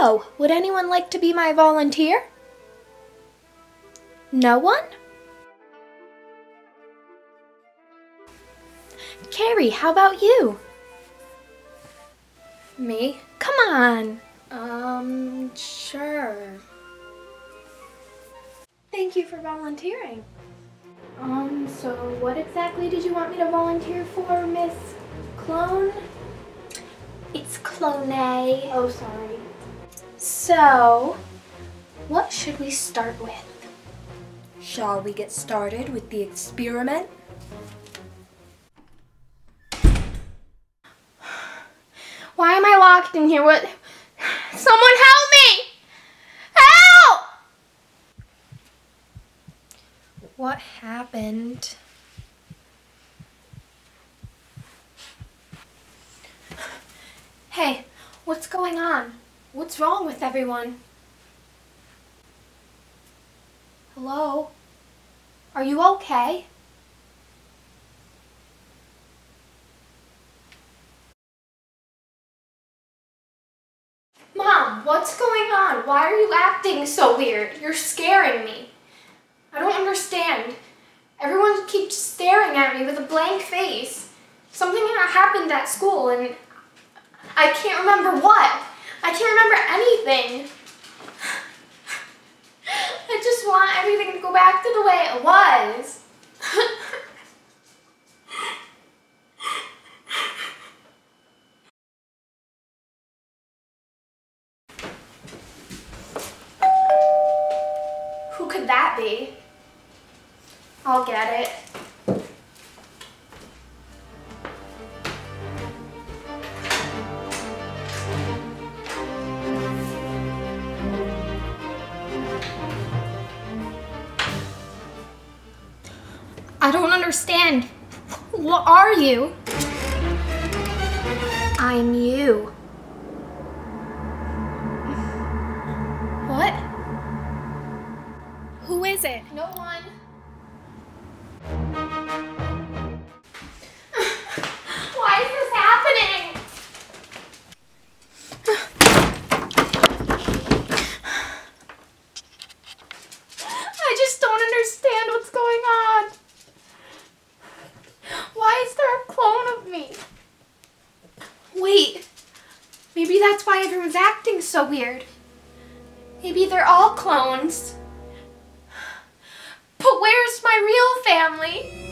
Would anyone like to be my volunteer? No one? Kari, how about you? Me? Come on. Um, sure. Thank you for volunteering. Um, so what exactly did you want me to volunteer for, Miss Clone? It's Clone. Oh, sorry. So, what should we start with? Shall we get started with the experiment? Why am I locked in here? What? Someone help me! Help! What happened? Hey, what's going on? What's wrong with everyone? Hello? Are you okay? Mom, what's going on? Why are you acting so weird? You're scaring me. I don't understand. Everyone keeps staring at me with a blank face. Something happened at school and I can't remember what. Anything. I just want everything to go back to the way it was. Who could that be? I'll get it. I don't understand. What are you? I'm you. What? Who is it? No one. Why is this happening? I just don't understand what's going on. Why is there a clone of me? Wait, maybe that's why everyone's acting so weird. Maybe they're all clones. But where's my real family?